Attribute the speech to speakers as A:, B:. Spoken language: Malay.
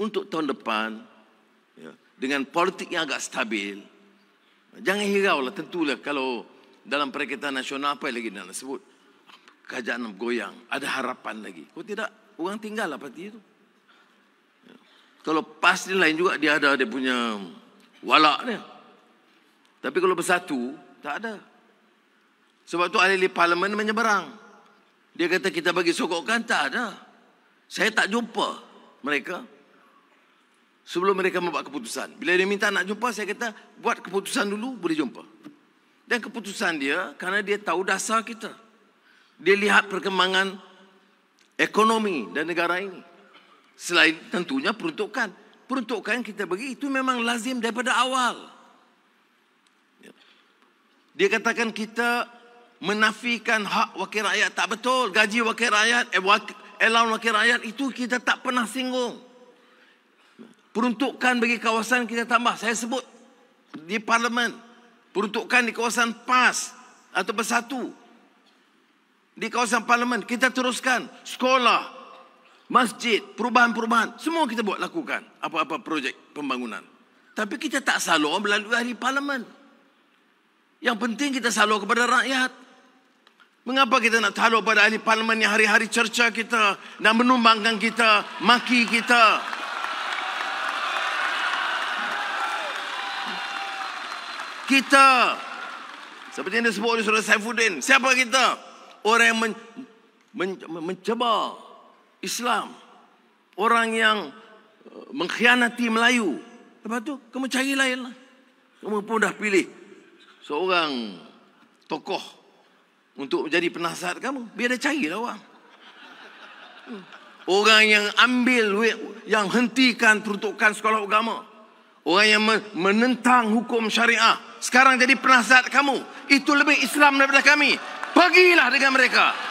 A: untuk tahun depan ya, dengan politik yang agak stabil. Jangan hirau lah tentulah kalau dalam perikatan nasional apa lagi nak sebut kerajaan goyang ada harapan lagi. Kalau tidak orang tinggal lah parti itu. Ya. Kalau PAS ni lain juga dia ada dia punya walak dia. Tapi kalau bersatu tak ada. Sebab tu ahli parlimen menyeberang. Dia kata kita bagi sokongan tak ada. Saya tak jumpa mereka sebelum mereka membuat keputusan. Bila dia minta nak jumpa, saya kata buat keputusan dulu boleh jumpa. Dan keputusan dia kerana dia tahu dasar kita. Dia lihat perkembangan ekonomi dan negara ini. Selain tentunya peruntukan. Peruntukan kita bagi itu memang lazim daripada awal. Ya. Dia katakan kita menafikan hak wakil rakyat tak betul. Gaji wakil rakyat, eh, allowance wakil rakyat itu kita tak pernah singgung. Peruntukan bagi kawasan kita tambah. Saya sebut di parlimen. Peruntukan di kawasan PAS atau bersatu. Di kawasan parlimen kita teruskan. Sekolah, masjid, perubahan-perubahan. Semua kita buat lakukan. Apa-apa projek pembangunan. Tapi kita tak salur melalui ahli parlimen. Yang penting kita salur kepada rakyat. Mengapa kita nak taruh pada ahli parlimen yang hari-hari cerca kita dan menumbangkan kita, maki kita? Kita seperti yang disebut oleh Saudara Saifuddin, siapa kita? Orang yang men, men, mencoba Islam. Orang yang uh, mengkhianati Melayu. Lepas tu, kamu cari lain lah. Kamu pun dah pilih seorang tokoh untuk menjadi penasihat kamu. Biar dia carilah orang. Orang yang ambil, yang hentikan peruntukan sekolah agama. Orang yang menentang hukum syariah. Sekarang jadi penasihat kamu. Itu lebih Islam daripada kami. Pergilah dengan mereka.